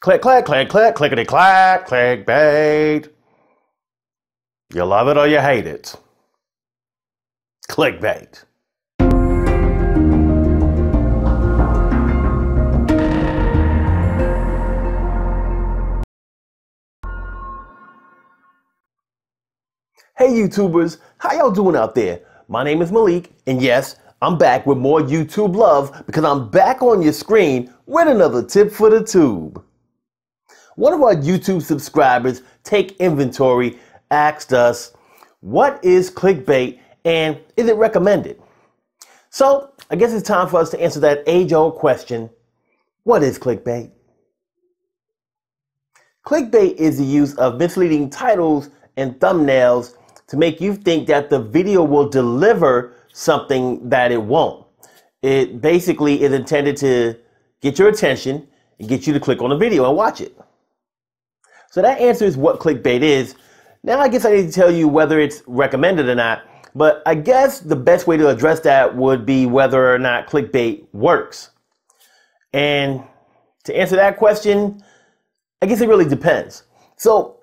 Click, click, click, click, clickety clack, clickbait. You love it or you hate it. Clickbait. Hey YouTubers, how y'all doing out there? My name is Maliek, and yes, I'm back with more YouTube love because I'm back on your screen with another tip for the tube. One of our YouTube subscribers, Take Inventory, asked us, What is clickbait and is it recommended? So, I guess it's time for us to answer that age old question What is clickbait? Clickbait is the use of misleading titles and thumbnails to make you think that the video will deliver something that it won't. It basically is intended to get your attention and get you to click on the video and watch it. So that answers what clickbait is. Now I guess I need to tell you whether it's recommended or not. But I guess the best way to address that would be whether or not clickbait works. And to answer that question, I guess it really depends. So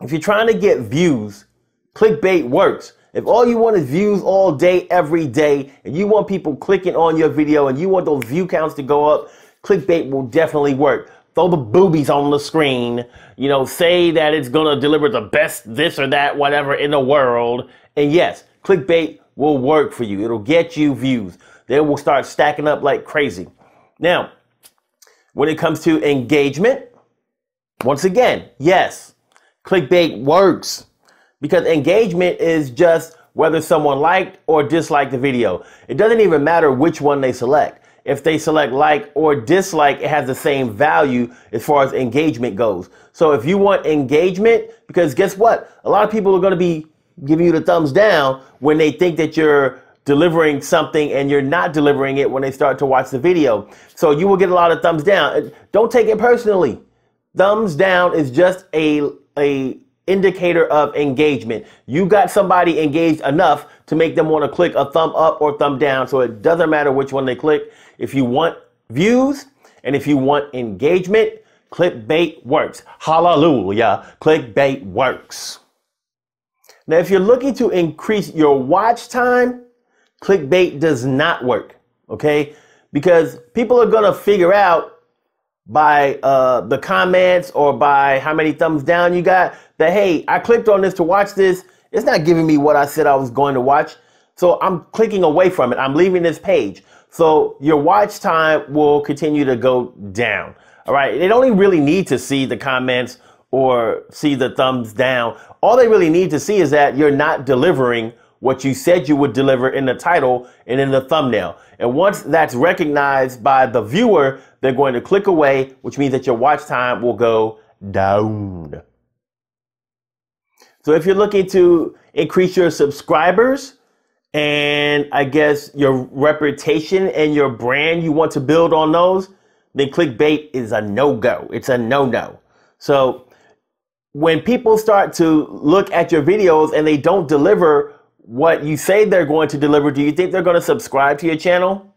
if you're trying to get views, clickbait works. If all you want is views all day, every day, and you want people clicking on your video and you want those view counts to go up, clickbait will definitely work. Throw the boobies on the screen, you know, say that it's going to deliver the best this or that, whatever in the world. And yes, clickbait will work for you. It'll get you views. They will start stacking up like crazy. Now, when it comes to engagement, once again, yes, clickbait works because engagement is just whether someone liked or disliked the video. It doesn't even matter which one they select. If they select like or dislike, it has the same value as far as engagement goes. So if you want engagement, because guess what? A lot of people are going to be giving you the thumbs down when they think that you're delivering something and you're not delivering it when they start to watch the video. So you will get a lot of thumbs down. Don't take it personally. Thumbs down is just a, a indicator of engagement. You got somebody engaged enough to make them want to click a thumb up or thumb down. So it doesn't matter which one they click. If you want views and if you want engagement, clickbait works. Hallelujah. Clickbait works. Now, if you're looking to increase your watch time, clickbait does not work. Okay. Because people are going to figure out by uh, the comments or by how many thumbs down you got that, hey, I clicked on this to watch this. It's not giving me what I said I was going to watch. So I'm clicking away from it. I'm leaving this page. So your watch time will continue to go down. All right. They don't really need to see the comments or see the thumbs down. All they really need to see is that you're not delivering what you said you would deliver in the title and in the thumbnail. And once that's recognized by the viewer, they're going to click away, which means that your watch time will go down. So if you're looking to increase your subscribers and I guess your reputation and your brand, you want to build on those, then clickbait is a no-go. It's a no-no. So when people start to look at your videos and they don't deliver what you say they're going to deliver, do you think they're going to subscribe to your channel?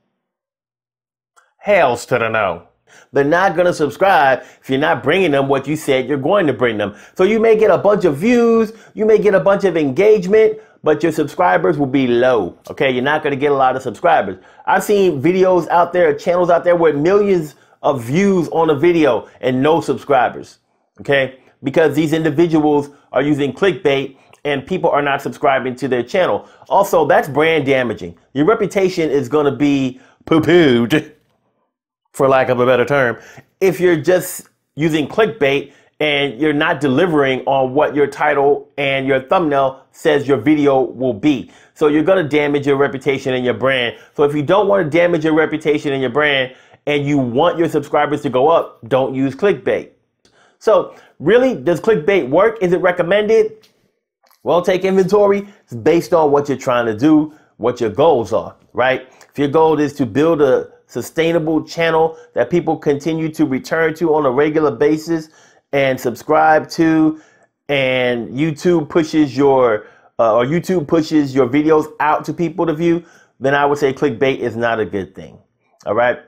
Hells to the no. They're not going to subscribe if you're not bringing them what you said you're going to bring them. So you may get a bunch of views, you may get a bunch of engagement, but your subscribers will be low. Okay, you're not going to get a lot of subscribers. I've seen videos out there, channels out there with millions of views on a video and no subscribers. Okay, because these individuals are using clickbait and people are not subscribing to their channel. Also, that's brand damaging. Your reputation is going to be poo pooed, for lack of a better term, if you're just using clickbait and you're not delivering on what your title and your thumbnail says your video will be. So you're going to damage your reputation and your brand. So if you don't want to damage your reputation and your brand and you want your subscribers to go up, don't use clickbait. So really, does clickbait work? Is it recommended? Well, take inventory. Based on what you're trying to do, what your goals are, right? If your goal is to build a sustainable channel that people continue to return to on a regular basis and subscribe to, and YouTube pushes your uh, or YouTube pushes your videos out to people to view, then I would say clickbait is not a good thing. All right.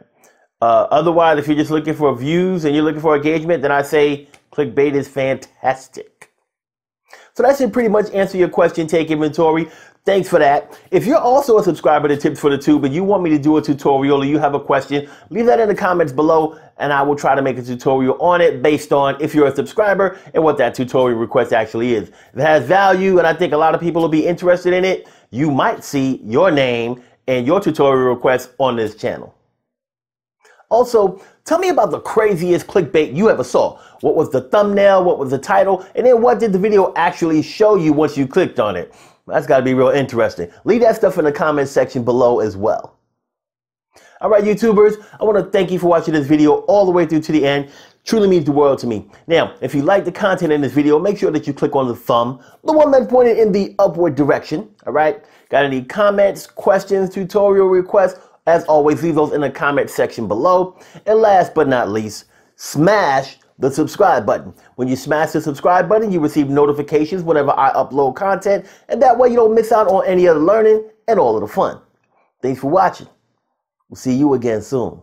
Uh, otherwise, if you're just looking for views and you're looking for engagement, then I say clickbait is fantastic. So that should pretty much answer your question, take inventory. Thanks for that. If you're also a subscriber to Tips for the Tube and you want me to do a tutorial or you have a question, leave that in the comments below and I will try to make a tutorial on it based on if you're a subscriber and what that tutorial request actually is. If it has value and I think a lot of people will be interested in it, you might see your name and your tutorial request on this channel. Also, tell me about the craziest clickbait you ever saw. What was the thumbnail? What was the title? And then what did the video actually show you once you clicked on it? That's got to be real interesting. Leave that stuff in the comments section below as well. All right, YouTubers, I want to thank you for watching this video all the way through to the end. Truly means the world to me. Now, if you like the content in this video, make sure that you click on the thumb, the one that's pointed in the upward direction. All right. Got any comments, questions, tutorial requests? As always, leave those in the comment section below. And last but not least, smash the subscribe button. When you smash the subscribe button, you receive notifications whenever I upload content, and that way you don't miss out on any of the learning and all of the fun. Thanks for watching. We'll see you again soon.